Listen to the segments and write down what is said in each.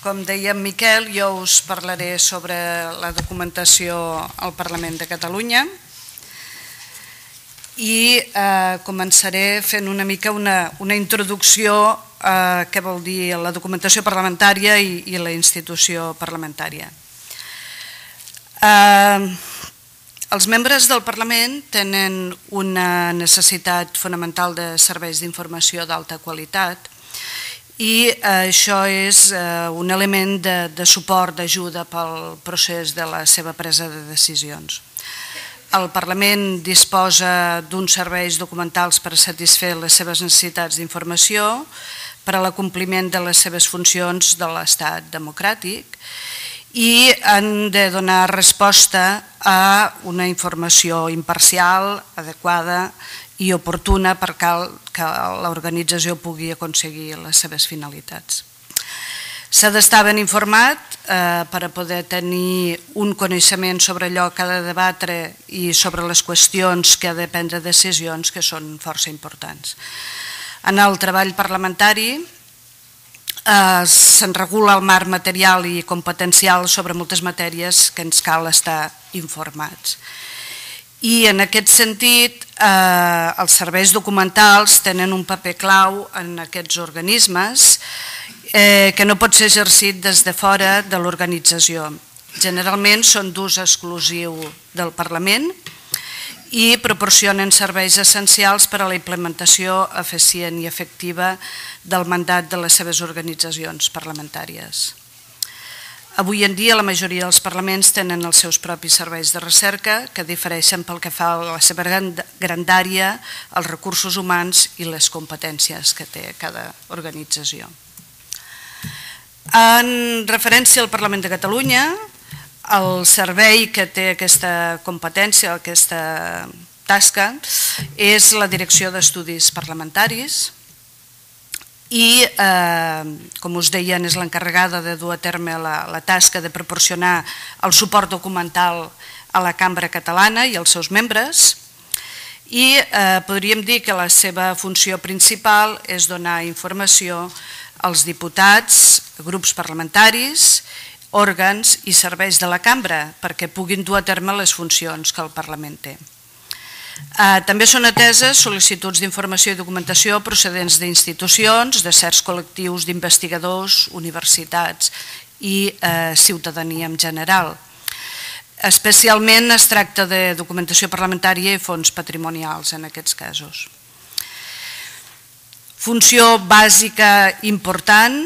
Com deia en Miquel, jo us parlaré sobre la documentació al Parlament de Catalunya i eh, començaré fent una mica una, una introducció a eh, què vol dir la documentació parlamentària i, i la institució parlamentària. Eh, els membres del Parlament tenen una necessitat fonamental de serveis d'informació d'alta qualitat i eh, això és eh, un element de, de suport, d'ajuda pel procés de la seva presa de decisions. El Parlament disposa d'uns serveis documentals per satisfer les seves necessitats d'informació per a l'acompliment de les seves funcions de l'Estat democràtic i han de donar resposta a una informació imparcial, adequada i oportuna per cal que l'organització pugui aconseguir les seves finalitats. S'ha d'estar ben informat eh, per a poder tenir un coneixement sobre allò que ha de debatre i sobre les qüestions que ha de prendre decisions que són força importants. En el treball parlamentari eh, se'n regula el marc material i competencial sobre moltes matèries que ens cal estar informats. I en aquest sentit, eh, els serveis documentals tenen un paper clau en aquests organismes eh, que no pot ser exercit des de fora de l'organització. Generalment són d'ús exclusiu del Parlament i proporcionen serveis essencials per a la implementació eficient i efectiva del mandat de les seves organitzacions parlamentàries. Avui en dia la majoria dels parlaments tenen els seus propis serveis de recerca que difereixen pel que fa a la seva grandària, els recursos humans i les competències que té cada organització. En referència al Parlament de Catalunya, el servei que té aquesta competència, aquesta tasca, és la Direcció d'Estudis Parlamentaris, i, eh, com us deien, és l'encarregada de dur a terme la, tasca de proporcionar el suport documental a la Cambra Catalana i als seus membres i eh, podríem dir que la seva funció principal és donar informació als diputats, grups parlamentaris, òrgans i serveis de la cambra perquè puguin dur a terme les funcions que el Parlament té. Eh, també són ateses sol·licituds d'informació i documentació procedents d'institucions, de certs col·lectius d'investigadors, universitats i eh, ciutadania en general. Especialment es tracta de documentació parlamentària i fons patrimonials en aquests casos. Funció bàsica important,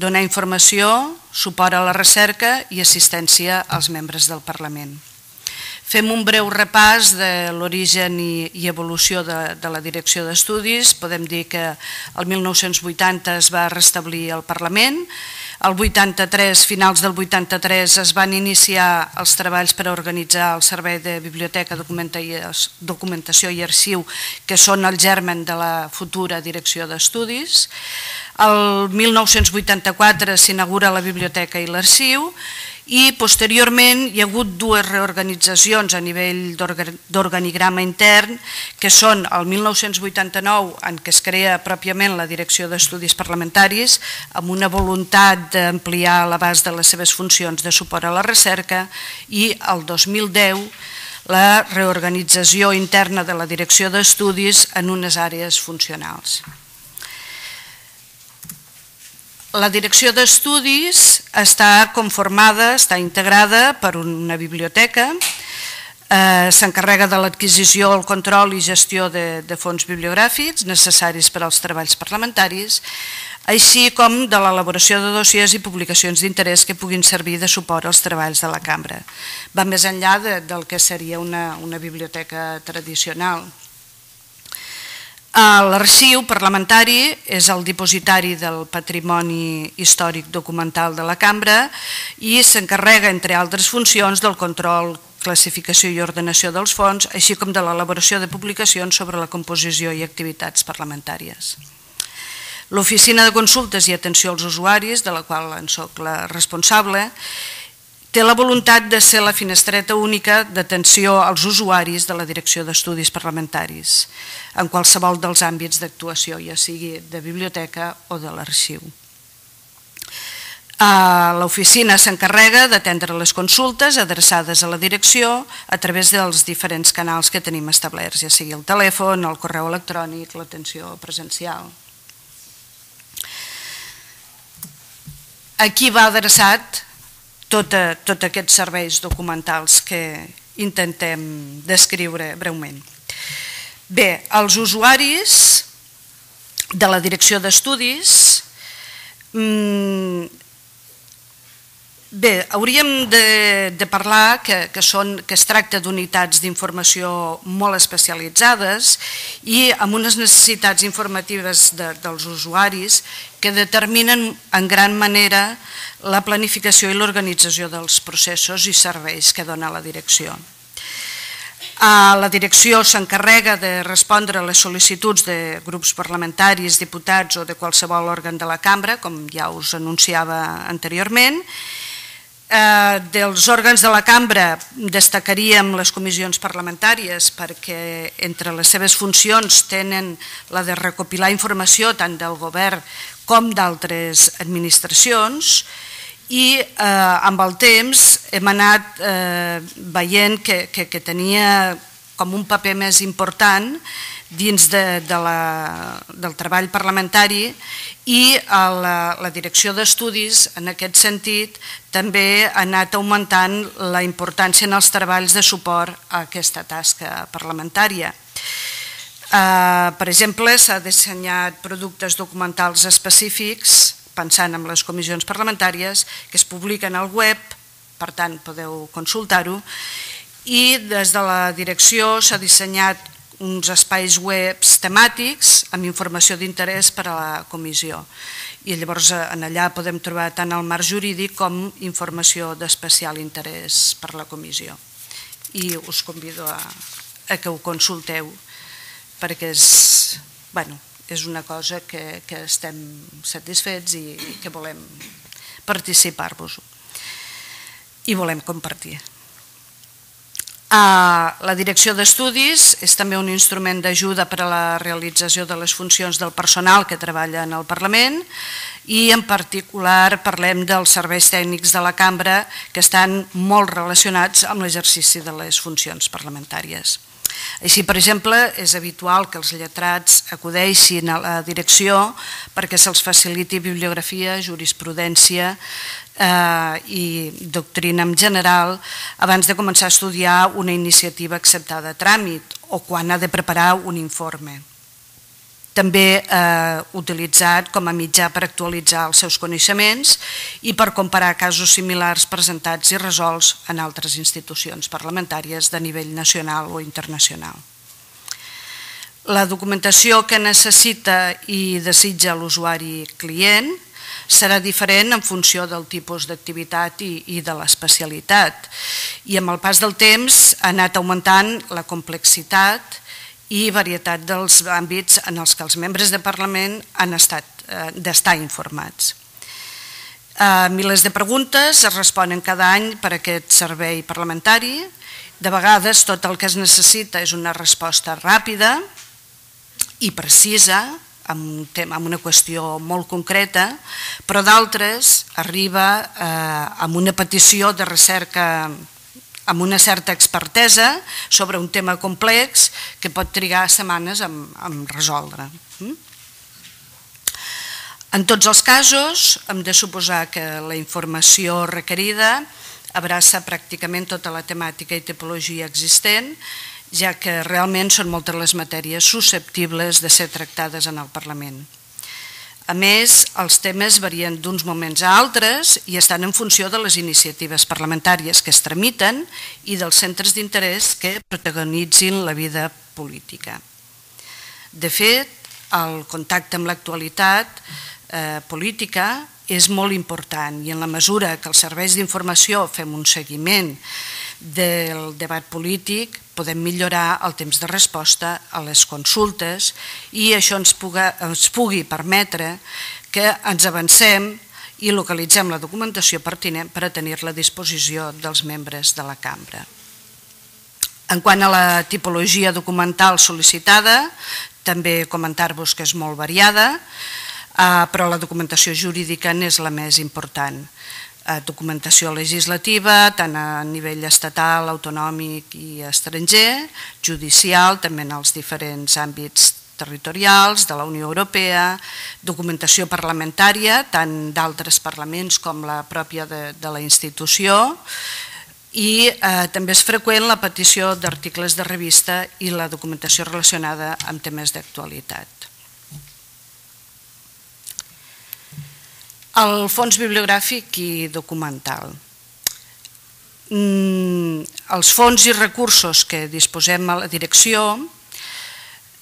donar informació, suport a la recerca i assistència als membres del Parlament. Fem un breu repàs de l'origen i, evolució de, de la direcció d'estudis. Podem dir que el 1980 es va restablir el Parlament, el 83, finals del 83, es van iniciar els treballs per organitzar el Servei de Biblioteca, Documentació i Arxiu, que són el germen de la futura direcció d'estudis. El 1984 s'inaugura la Biblioteca i l'Arxiu i posteriorment hi ha hagut dues reorganitzacions a nivell d'organigrama intern que són el 1989 en què es crea pròpiament la Direcció d'Estudis Parlamentaris amb una voluntat d'ampliar l'abast de les seves funcions de suport a la recerca i el 2010 la reorganització interna de la Direcció d'Estudis en unes àrees funcionals. La direcció d'estudis està conformada, està integrada per una biblioteca, eh, s'encarrega de l'adquisició, el control i gestió de, de fons bibliogràfics necessaris per als treballs parlamentaris, així com de l'elaboració de dossiers i publicacions d'interès que puguin servir de suport als treballs de la cambra. Va més enllà de, del que seria una, una biblioteca tradicional. L'arxiu parlamentari és el dipositari del patrimoni històric documental de la cambra i s'encarrega, entre altres funcions, del control, classificació i ordenació dels fons, així com de l'elaboració de publicacions sobre la composició i activitats parlamentàries. L'Oficina de Consultes i Atenció als Usuaris, de la qual en soc la responsable, té la voluntat de ser la finestreta única d'atenció als usuaris de la Direcció d'Estudis Parlamentaris en qualsevol dels àmbits d'actuació, ja sigui de biblioteca o de l'arxiu. L'oficina s'encarrega d'atendre les consultes adreçades a la direcció a través dels diferents canals que tenim establerts, ja sigui el telèfon, el correu electrònic, l'atenció presencial. Aquí va adreçat tots tot aquests serveis documentals que intentem descriure breument. Bé, els usuaris de la direcció d'estudis mmm, Bé, hauríem de, de parlar que, que, són, que es tracta d'unitats d'informació molt especialitzades i amb unes necessitats informatives de, dels usuaris que determinen en gran manera la planificació i l'organització dels processos i serveis que dona la direcció. La direcció s'encarrega de respondre a les sol·licituds de grups parlamentaris, diputats o de qualsevol òrgan de la cambra, com ja us anunciava anteriorment, Eh, dels òrgans de la cambra destacaríem les comissions parlamentàries perquè entre les seves funcions tenen la de recopilar informació tant del govern com d'altres administracions i eh, amb el temps hem anat eh, veient que, que, que tenia com un paper més important dins de, de la, del treball parlamentari i la, la direcció d'estudis en aquest sentit també ha anat augmentant la importància en els treballs de suport a aquesta tasca parlamentària. Uh, per exemple, s'ha dissenyat productes documentals específics pensant en les comissions parlamentàries que es publiquen al web, per tant podeu consultar-ho, i des de la direcció s'ha dissenyat uns espais webs temàtics amb informació d'interès per a la comissió. I llavors eh, en allà podem trobar tant el marc jurídic com informació d'especial interès per a la comissió. I us convido a, a que ho consulteu perquè és, bueno, és una cosa que, que estem satisfets i, i que volem participar-vos i volem compartir. La direcció d'estudis és també un instrument d'ajuda per a la realització de les funcions del personal que treballa en el Parlament i en particular parlem dels serveis tècnics de la cambra que estan molt relacionats amb l'exercici de les funcions parlamentàries. Així, per exemple, és habitual que els lletrats acudeixin a la direcció perquè se'ls faciliti bibliografia, jurisprudència eh, i doctrina en general abans de començar a estudiar una iniciativa acceptada a tràmit o quan ha de preparar un informe. També eh, utilitzat com a mitjà per actualitzar els seus coneixements i per comparar casos similars presentats i resolts en altres institucions parlamentàries de nivell nacional o internacional. La documentació que necessita i desitja l'usuari client serà diferent en funció del tipus d'activitat i, i de l'especialitat. I amb el pas del temps ha anat augmentant la complexitat i varietat dels àmbits en els que els membres de Parlament han estat eh, d'estar informats. Eh, milers de preguntes es responen cada any per aquest servei parlamentari. De vegades tot el que es necessita és una resposta ràpida i precisa, amb, una qüestió molt concreta, però d'altres arriba eh, amb una petició de recerca amb una certa expertesa sobre un tema complex que pot trigar setmanes en, en resoldre. Mm? En tots els casos hem de suposar que la informació requerida abraça pràcticament tota la temàtica i tipologia existent ja que realment són moltes les matèries susceptibles de ser tractades en el Parlament. A més, els temes varien d'uns moments a altres i estan en funció de les iniciatives parlamentàries que es tramiten i dels centres d'interès que protagonitzin la vida política. De fet, el contacte amb l'actualitat eh, política és molt important i en la mesura que els serveis d'informació fem un seguiment del debat polític podem millorar el temps de resposta a les consultes i això ens, puga, ens pugui permetre que ens avancem i localitzem la documentació pertinent per a tenir-la a disposició dels membres de la cambra. En quant a la tipologia documental sol·licitada, també comentar-vos que és molt variada. eh, però la documentació jurídica n'és la més important. Documentació legislativa, tant a nivell estatal, autonòmic i estranger, judicial, també en els diferents àmbits territorials de la Unió Europea, documentació parlamentària, tant d'altres parlaments com la pròpia de, de la institució, i eh, també és freqüent la petició d'articles de revista i la documentació relacionada amb temes d'actualitat. El fons bibliogràfic i documental. Mm, els fons i recursos que disposem a la direcció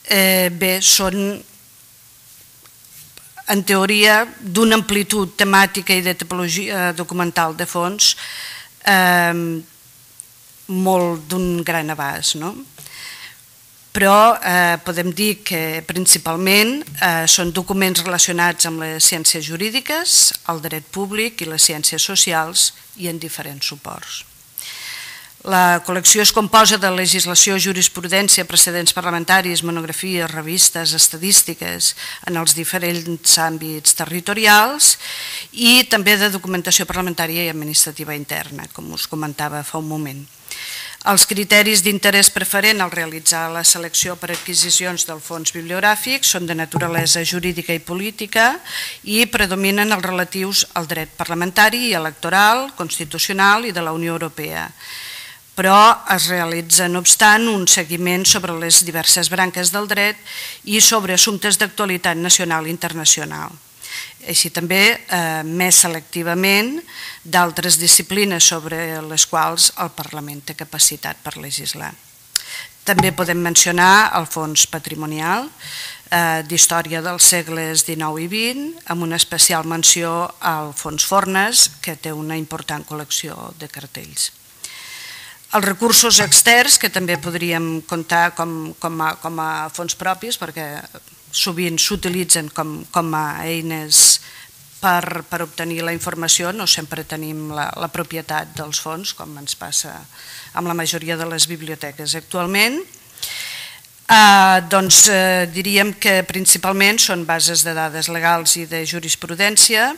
eh, bé, són en teoria d'una amplitud temàtica i de tipologia documental de fons eh, molt d'un gran abast. No? Però eh, podem dir que principalment eh, són documents relacionats amb les ciències jurídiques, el dret públic i les ciències socials i en diferents suports. La col·lecció es composa de legislació, jurisprudència, precedents parlamentaris, monografies, revistes, estadístiques en els diferents àmbits territorials i també de documentació parlamentària i administrativa interna, com us comentava fa un moment. Els criteris d'interès preferent al realitzar la selecció per adquisicions del fons bibliogràfic són de naturalesa jurídica i política i predominen els relatius al dret parlamentari i electoral, constitucional i de la Unió Europea però es realitza, no obstant, un seguiment sobre les diverses branques del dret i sobre assumptes d'actualitat nacional i internacional. Així també, eh, més selectivament, d'altres disciplines sobre les quals el Parlament té capacitat per legislar. També podem mencionar el fons patrimonial eh, d'història dels segles XIX i XX, amb una especial menció al fons Fornes, que té una important col·lecció de cartells. Els recursos externs, que també podríem comptar com, com, com a fons propis, perquè sovint s'utilitzen com, com a eines per, per obtenir la informació, no sempre tenim la, la propietat dels fons, com ens passa amb la majoria de les biblioteques actualment. Eh, doncs eh, diríem que principalment són bases de dades legals i de jurisprudència,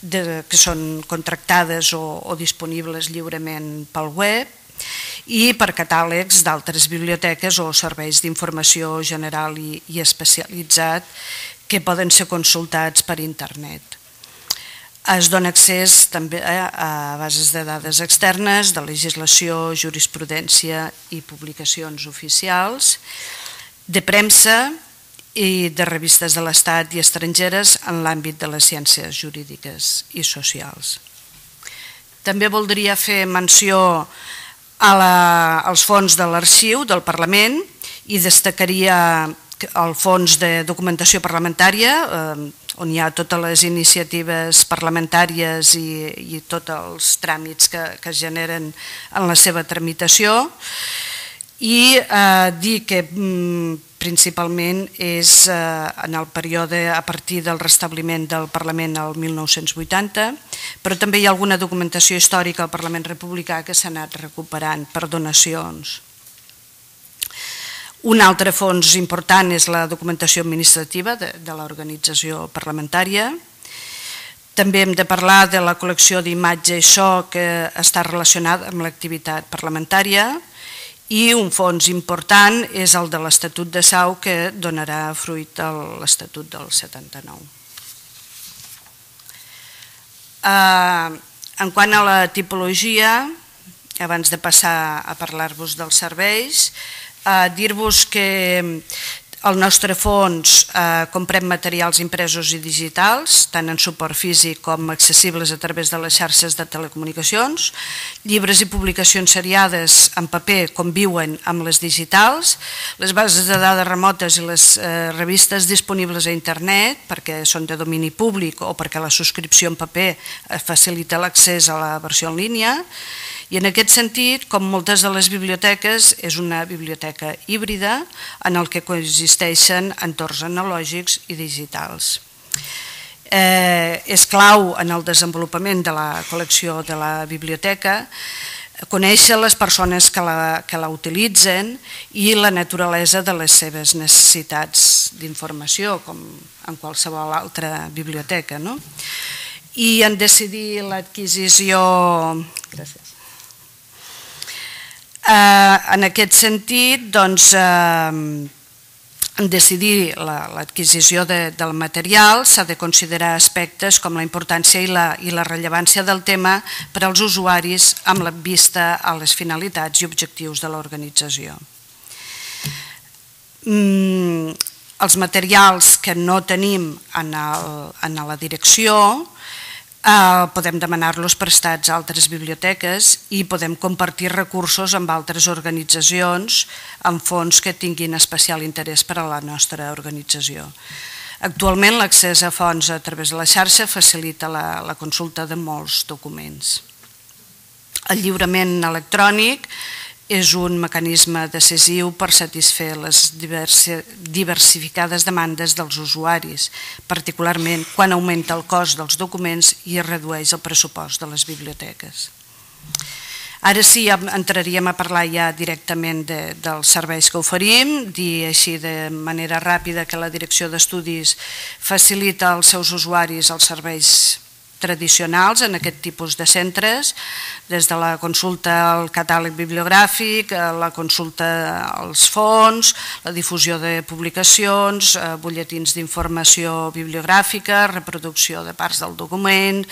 de, que són contractades o, o disponibles lliurement pel web, i per catàlegs d'altres biblioteques o serveis d'informació general i, i especialitzat que poden ser consultats per internet. Es dona accés també a bases de dades externes, de legislació, jurisprudència i publicacions oficials, de premsa i de revistes de l'Estat i estrangeres en l'àmbit de les ciències jurídiques i socials. També voldria fer menció a la, als fons de l'arxiu del Parlament i destacaria el fons de documentació parlamentària, eh, on hi ha totes les iniciatives parlamentàries i, i tots els tràmits que, que es generen en la seva tramitació, i eh, dir que mm, principalment és eh, en el període a partir del restabliment del Parlament al 1980, però també hi ha alguna documentació històrica al Parlament Republicà que s'ha anat recuperant per donacions. Un altre fons important és la documentació administrativa de, de l'organització parlamentària. També hem de parlar de la col·lecció d'imatge i so que està relacionada amb l'activitat parlamentària, i un fons important és el de l'Estatut de Sau que donarà fruit a l'Estatut del 79. Eh, en quant a la tipologia, abans de passar a parlar-vos dels serveis, eh, dir-vos que el nostre fons eh, comprem materials impresos i digitals, tant en suport físic com accessibles a través de les xarxes de telecomunicacions. Llibres i publicacions seriades en paper conviuen amb les digitals. Les bases de dades remotes i les eh, revistes disponibles a internet perquè són de domini públic o perquè la subscripció en paper eh, facilita l'accés a la versió en línia i en aquest sentit, com moltes de les biblioteques, és una biblioteca híbrida en el que coexisteixen entorns analògics i digitals. Eh, és clau en el desenvolupament de la col·lecció de la biblioteca conèixer les persones que la, que la utilitzen i la naturalesa de les seves necessitats d'informació, com en qualsevol altra biblioteca. No? I en decidir l'adquisició... Gràcies. Eh, en aquest sentit, doncs, eh, en decidir l'adquisició la, de, del material s'ha de considerar aspectes com la importància i la, i la rellevància del tema per als usuaris amb la vista a les finalitats i objectius de l'organització. Mm, els materials que no tenim en, el, en la direcció Eh, podem demanar-los prestats a altres biblioteques i podem compartir recursos amb altres organitzacions amb fons que tinguin especial interès per a la nostra organització. Actualment l'accés a fons a través de la xarxa facilita la, la consulta de molts documents. El lliurament electrònic és un mecanisme decisiu per satisfer les diversificades demandes dels usuaris, particularment quan augmenta el cost dels documents i es redueix el pressupost de les biblioteques. Ara sí, entraríem a parlar ja directament de, dels serveis que oferim, dir així de manera ràpida que la Direcció d'Estudis facilita als seus usuaris els serveis tradicionals en aquest tipus de centres, des de la consulta al catàleg bibliogràfic, la consulta als fons, la difusió de publicacions, butlletins d'informació bibliogràfica, reproducció de parts del document,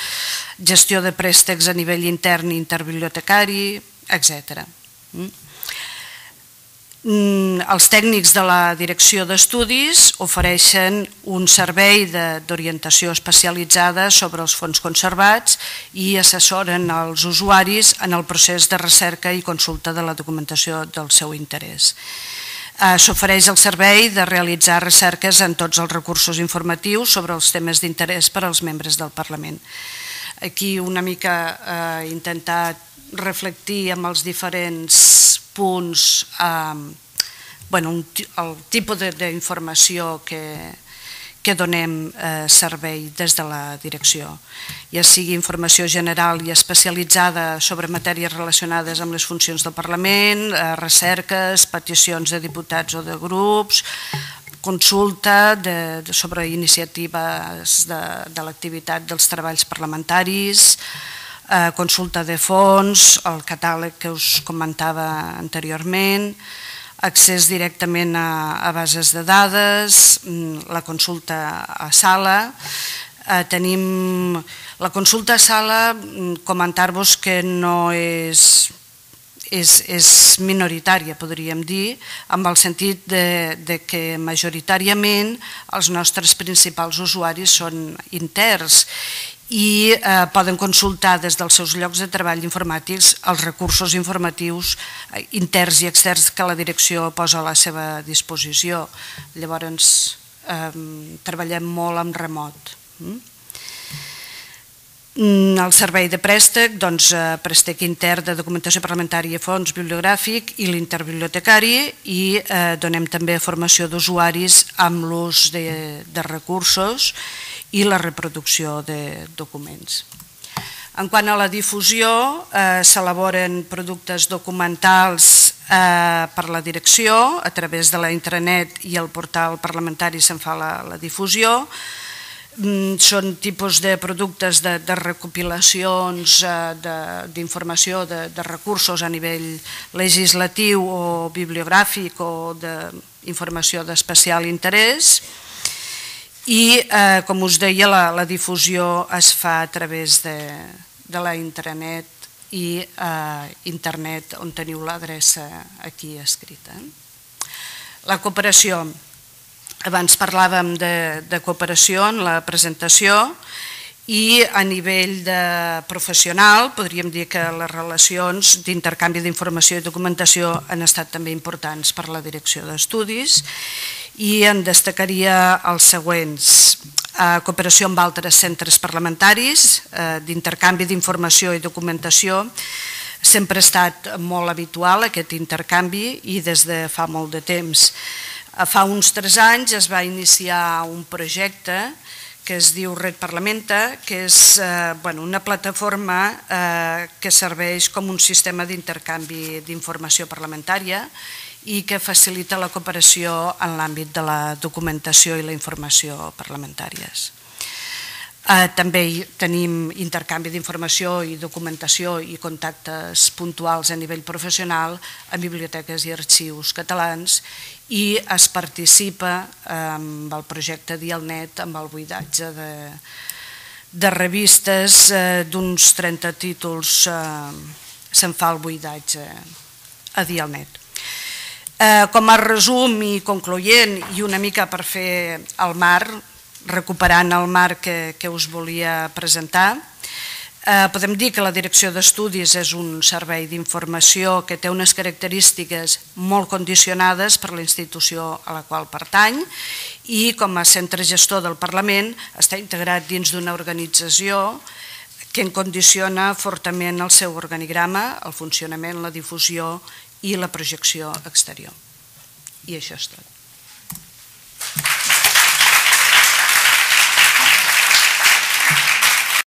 gestió de préstecs a nivell intern i interbibliotecari, etc. Mm, els tècnics de la direcció d'estudis ofereixen un servei d'orientació especialitzada sobre els fons conservats i assessoren els usuaris en el procés de recerca i consulta de la documentació del seu interès. Eh, s'ofereix el servei de realitzar recerques en tots els recursos informatius sobre els temes d'interès per als membres del Parlament. Aquí una mica eh, intentat reflectir amb els diferents punts eh, bueno, un, el tipus d'informació que, que donem eh, servei des de la direcció, ja sigui informació general i especialitzada sobre matèries relacionades amb les funcions del Parlament, eh, recerques, peticions de diputats o de grups, consulta de, de, sobre iniciatives de, de l'activitat dels treballs parlamentaris, eh, consulta de fons, el catàleg que us comentava anteriorment, accés directament a, a bases de dades, mm, la consulta a sala, eh, tenim la consulta a sala, mm, comentar-vos que no és, és, és minoritària, podríem dir, amb el sentit de, de que majoritàriament els nostres principals usuaris són interns i eh, poden consultar des dels seus llocs de treball informàtics els recursos informatius eh, interns i externs que la direcció posa a la seva disposició. Llavors, eh, treballem molt en remot. Mm? mm el servei de préstec, doncs, eh, préstec intern de documentació parlamentària, fons bibliogràfic i l'interbibliotecari i eh, donem també formació d'usuaris amb l'ús de, de recursos i la reproducció de documents. En quant a la difusió, eh, s'elaboren productes documentals eh, per la direcció, a través de la intranet i el portal parlamentari se'n fa la, la difusió. Mm, són tipus de productes de, de recopilacions eh, d'informació, de, de, de recursos a nivell legislatiu o bibliogràfic o d'informació d'especial interès i, eh, com us deia, la, la difusió es fa a través de, de la intranet i eh, internet on teniu l'adreça aquí escrita. La cooperació. Abans parlàvem de, de cooperació en la presentació i a nivell de professional podríem dir que les relacions d'intercanvi d'informació i documentació han estat també importants per la direcció d'estudis i en destacaria els següents. Cooperació amb altres centres parlamentaris, eh, d'intercanvi d'informació i documentació, sempre ha estat molt habitual aquest intercanvi i des de fa molt de temps. Fa uns tres anys es va iniciar un projecte que es diu Red Parlamenta, que és eh, bueno, una plataforma eh, que serveix com un sistema d'intercanvi d'informació parlamentària i que facilita la cooperació en l'àmbit de la documentació i la informació parlamentàries. Eh, també tenim intercanvi d'informació i documentació i contactes puntuals a nivell professional en biblioteques i arxius catalans i es participa amb el projecte Dialnet amb el buidatge de, de revistes eh, d'uns 30 títols eh, se'n fa el buidatge a Dialnet. Eh, com a resum i concloent i una mica per fer el mar, recuperant el marc que, que us volia presentar. Eh, podem dir que la Direcció d'Estudis és un servei d'informació que té unes característiques molt condicionades per la institució a la qual pertany i com a centre gestor del Parlament està integrat dins d'una organització que en condiciona fortament el seu organigrama, el funcionament, la difusió i la projecció exterior. I això és tot.